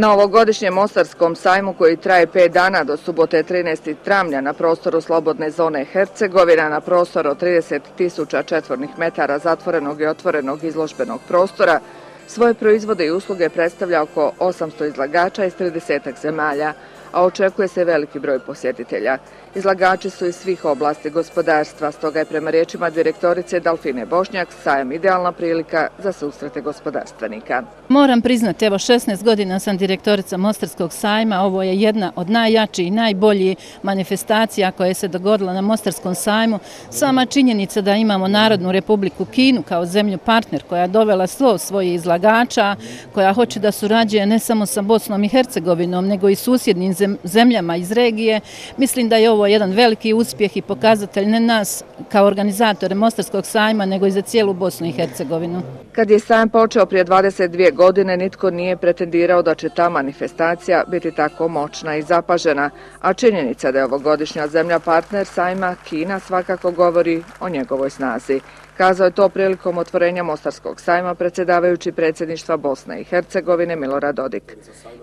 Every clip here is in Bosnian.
Na ovogodišnjem Osarskom sajmu koji traje 5 dana do subote 13. travnja na prostoru Slobodne zone Hercegovina na prostoru 30.000 četvornih metara zatvorenog i otvorenog izložbenog prostora, svoje proizvode i usluge predstavlja oko 800 izlagača iz 30 zemalja, a očekuje se veliki broj posjetitelja. Izlagači su iz svih oblasti gospodarstva, stoga je prema riječima direktorice Dalfine Bošnjak sajam idealna prilika za susrete gospodarstvenika. Moram priznati, evo 16 godina sam direktorica Mostarskog sajma, ovo je jedna od najjačih i najboljih manifestacija koja se dogodila na Mostarskom sajmu. Sama činjenica da imamo Narodnu republiku Kinu kao zemlju partner koja je dovela svo svoje izlagača, koja hoće da surađuje ne samo sa Bosnom i Hercegovinom, nego i susjednim zemljama iz regije, mislim da je ovo jedan veliki uspjeh i pokazatelj ne nas kao organizatore Mostarskog sajma, nego i za cijelu Bosnu i Hercegovinu. Kad je sajm počeo prije 22 godine, nitko nije pretendirao da će ta manifestacija biti tako moćna i zapažena, a činjenica da je ovogodišnja zemlja partner sajma Kina svakako govori o njegovoj snazi. Kazao je to prilikom otvorenja Mostarskog sajma predsjedavajući predsjedništva Bosne i Hercegovine Milorad Dodik.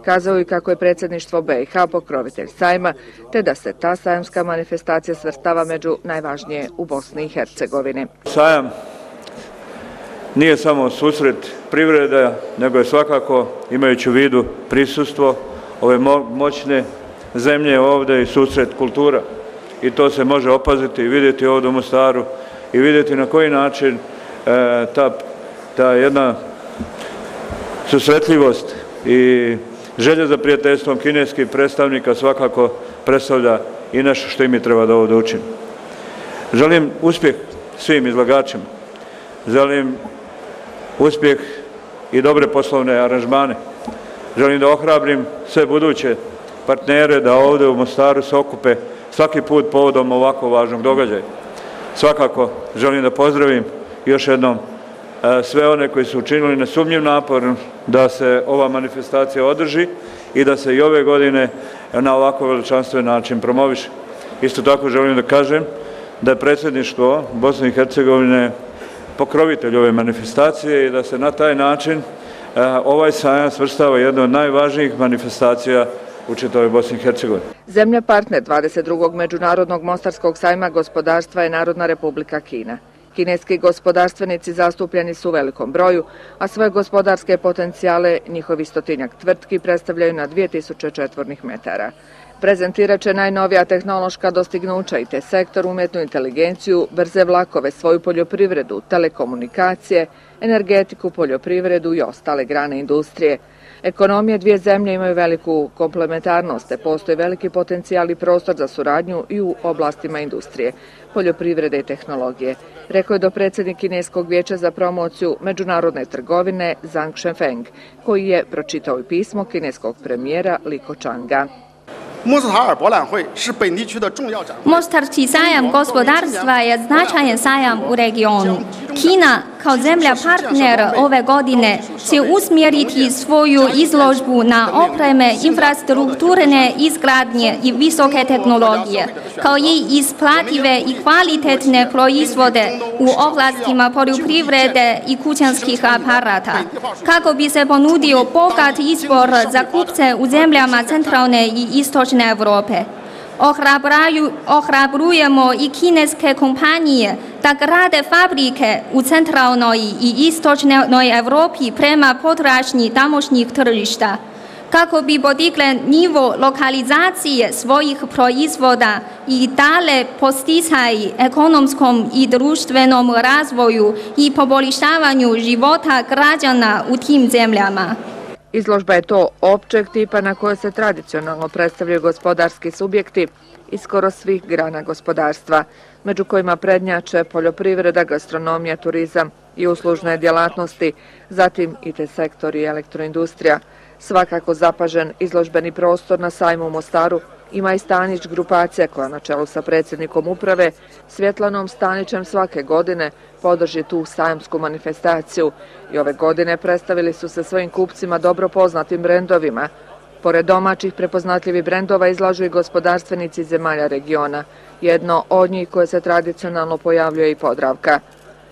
Kazao je kako je predsjedništvo BiH pokrovitelj sajma, te da se ta sajamska manifestacija svrstava među najvažnije u Bosni i Hercegovini. Sajam nije samo susret privreda, nego je svakako, imajući u vidu prisustvo ove moćne zemlje ovde i susret kultura. I to se može opaziti i vidjeti ovdje u Mostaru, i vidjeti na koji način e, ta, ta jedna susretljivost i želja za prijateljstvom kineskih predstavnika svakako predstavlja i nešto što im je treba da ovo da učim. Želim uspjeh svim izlagačima. Želim uspjeh i dobre poslovne aranžmane. Želim da ohrabrim sve buduće partnere da ovdje u Mostaru se okupe svaki put povodom ovako važnog događaja svakako želim da pozdravim još jednom e, sve one koji su učinili nesumnjiv napor da se ova manifestacija održi i da se i ove godine na ovako veličanstven način promoviše. Isto tako želim da kažem da je predsjedništvo Bosne i Hercegovine pokrovitelj ove manifestacije i da se na taj način e, ovaj sajam svrstava jedna od najvažnijih manifestacija u čitavoj Bosni i Hercegovini. Zemlja partner 22. Međunarodnog mostarskog sajma gospodarstva je Narodna republika Kina. Kineski gospodarstvenici zastupljeni su u velikom broju, a svoje gospodarske potencijale njihovi stotinjak tvrtki predstavljaju na 2000 četvornih metara. Prezentirat će najnovija tehnološka dostignuća i te sektor umjetnu inteligenciju, brze vlakove, svoju poljoprivredu, telekomunikacije, energetiku, poljoprivredu i ostale grane industrije. Ekonomije dvije zemlje imaju veliku komplementarnost, te postoji veliki potencijal i prostor za suradnju i u oblastima industrije, poljoprivrede i tehnologije, rekao je do predsjednik Kineskog vijeća za promociju međunarodne trgovine Zhang Shenfeng, koji je pročitao i pismo kineskog premijera Liko Changa. Mostarski sajam gospodarstva je značajan sajam u regionu. Kina kao zemlja partner ove godine će usmjeriti svoju izložbu na opreme infrastrukturne izgradnje i visoke tehnologije, kao i isplative i kvalitetne proizvode u oblastima poljoprivrede i kućanskih aparata, kako bi se ponudio bogat izbor za kupce u zemljama centralne i istočne Evrope. Ohrabrujemo i kineske kompanije da grade fabrike u centralnoj i istočnoj Evropi prema potrašnji tamošnjih tržišta, kako bi podigle nivo lokalizacije svojih proizvoda i dale posticaj ekonomskom i društvenom razvoju i poboljšavanju života građana u tim zemljama. Izložba je to općeg tipa na koje se tradicionalno predstavljaju gospodarski subjekti iz skoro svih grana gospodarstva, među kojima prednjače poljoprivreda, gastronomija, turizam i uslužne djelatnosti, zatim i te sektori elektroindustrija. Svakako zapažen izložbeni prostor na sajmu u Mostaru ima i Stanić grupacija koja na čelu sa predsjednikom uprave Svjetlanom Stanićem svake godine podrži tu sajamsku manifestaciju i ove godine predstavili su se svojim kupcima dobro poznatim brendovima. Pored domaćih prepoznatljivih brendova izlažu i gospodarstvenici zemalja regiona. Jedno od njih koje se tradicionalno pojavljuje i Podravka.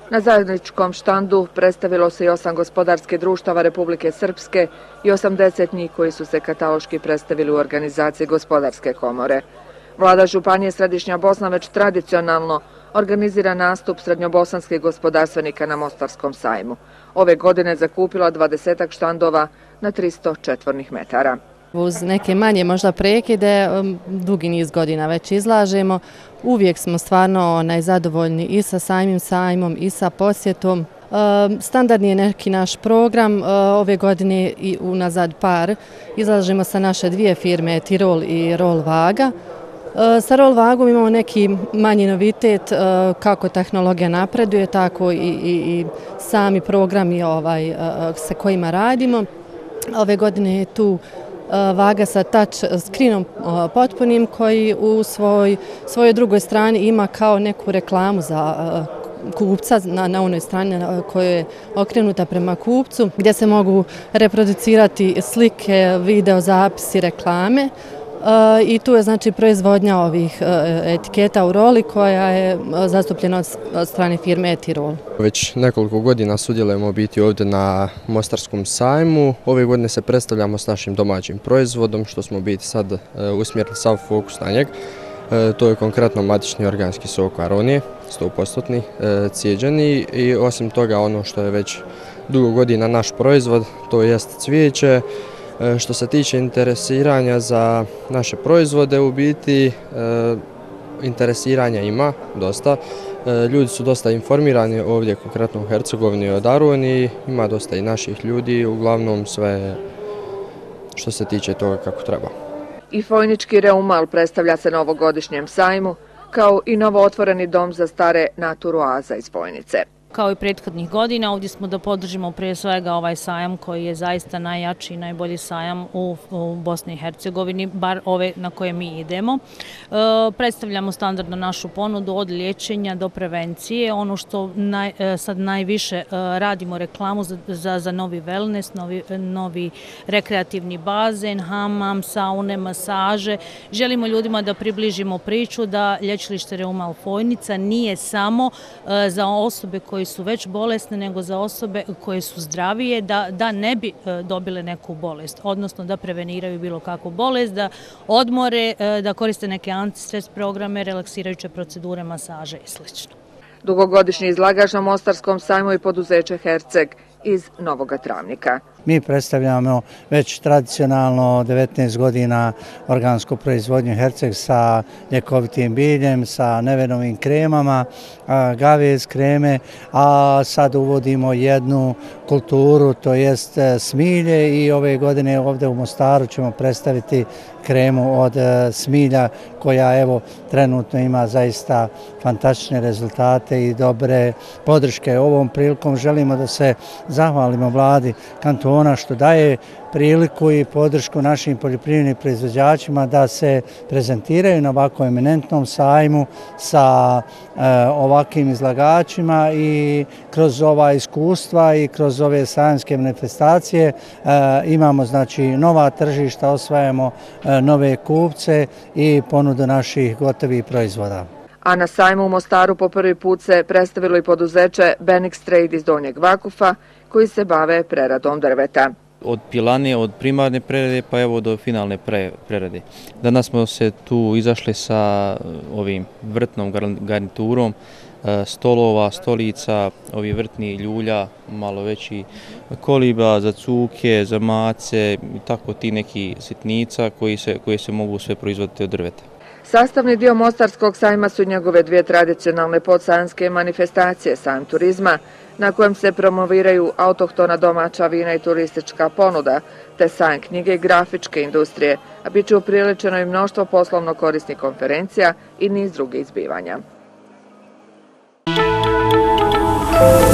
Na zajedničkom štandu predstavilo se i osam gospodarske društava Republike Srpske i 80 njih koji su se kataloški predstavili u organizaciji gospodarske komore. Vlada Županije Središnja Bosna već tradicionalno organizira nastup srednjobosanskih gospodarstvenika na Mostarskom sajmu. Ove godine zakupila 20 štandova na 300 četvornih metara. Uz neke manje možda prekide, um, dugi niz godina već izlažemo. Uvijek smo stvarno najzadovoljni i sa sajmim sajmom i sa posjetom. Standardni je neki naš program, e, ove godine i unazad par. Izlažemo sa naše dvije firme, Tirol i Roll Vaga. E, sa Roll Vagom imamo neki manji novitet e, kako tehnologija napreduje, tako i sami programi ovaj, sa kojima radimo. Ove godine je tu vaga sa touch screenom potpunim koji u svojoj drugoj strani ima kao neku reklamu za kupca na onoj strani koja je okrenuta prema kupcu gdje se mogu reproducirati slike, video, zapisi, reklame Eh, i tu je znači proizvodnja ovih eh, etiketa u roli koja je eh, zastupljena od strane firme Etirol. Već nekoliko godina sudjelujemo biti ovdje na Mostarskom sajmu. Ove godine se predstavljamo s našim domaćim proizvodom što smo biti sad usmjerili sav fokus na njeg. To je konkretno matični organski sok aronije, 100% cijeđeni i osim toga ono što je već dugo godina naš proizvod, to jest cvijeće, E, što se tiče interesiranja za naše proizvode, u biti e, interesiranja ima dosta. E, ljudi su dosta informirani ovdje, konkretno u Hercegovini od Aroni, ima dosta i naših ljudi, uglavnom sve što se tiče toga kako treba. I Fojnički Reumal predstavlja se novogodišnjem sajmu, kao i novo otvoreni dom za stare naturoaza iz Fojnice kao i prethodnih godina. Ovdje smo da podržimo prije svega ovaj sajam koji je zaista najjači i najbolji sajam u, Bosni i Hercegovini, bar ove na koje mi idemo. E, predstavljamo standardno našu ponudu od liječenja do prevencije. Ono što naj, e, sad najviše e, radimo reklamu za, za, za novi wellness, novi, e, novi rekreativni bazen, hamam, saune, masaže. Želimo ljudima da približimo priču da lječilište Reuma Alfojnica nije samo za osobe koji koji su već bolesne nego za osobe koje su zdravije da, da ne bi e, dobile neku bolest, odnosno da preveniraju bilo kakvu bolest, da odmore, e, da koriste neke antistres programe, relaksirajuće procedure, masaže i sl. Dugogodišnji izlagač na Mostarskom sajmu i poduzeće Herceg iz Novog Travnika. Mi predstavljamo već tradicionalno 19 godina organsku proizvodnju Herceg sa ljekovitim biljem, sa nevenovim kremama, gavez kreme, a sad uvodimo jednu kulturu, to jest e, smilje i ove godine ovdje u Mostaru ćemo predstaviti kremu od e, smilja koja evo trenutno ima zaista fantastične rezultate i dobre podrške. Ovom prilikom želimo da se zahvalimo vladi kantona što daje priliku i podršku našim poljoprivrednim proizvođačima da se prezentiraju na ovako eminentnom sajmu sa e, ovakvim izlagačima i kroz ova iskustva i kroz ove sajamske manifestacije e, imamo znači nova tržišta, osvajamo e, nove kupce i ponudu naših gotovih proizvoda. A na sajmu u Mostaru po prvi put se predstavilo i poduzeće Benix Trade iz Donjeg Vakufa, koji se bave preradom drveta. Od pilane, od primarne prerade pa evo do finalne prerade. Danas smo se tu izašli sa e, ovim vrtnom garniturom, e, stolova, stolica, ovi vrtni ljulja, malo veći koliba za cuke, za mace i tako ti neki sitnica koji se, koji se mogu sve proizvoditi od drveta. Sastavni dio Mostarskog sajma su njegove dvije tradicionalne podsajanske manifestacije sajm turizma, na kojem se promoviraju autohtona domaća vina i turistička ponuda, te sajm knjige i grafičke industrije, a bit će upriličeno i mnoštvo poslovno-korisnih konferencija i niz drugih izbivanja. Muzika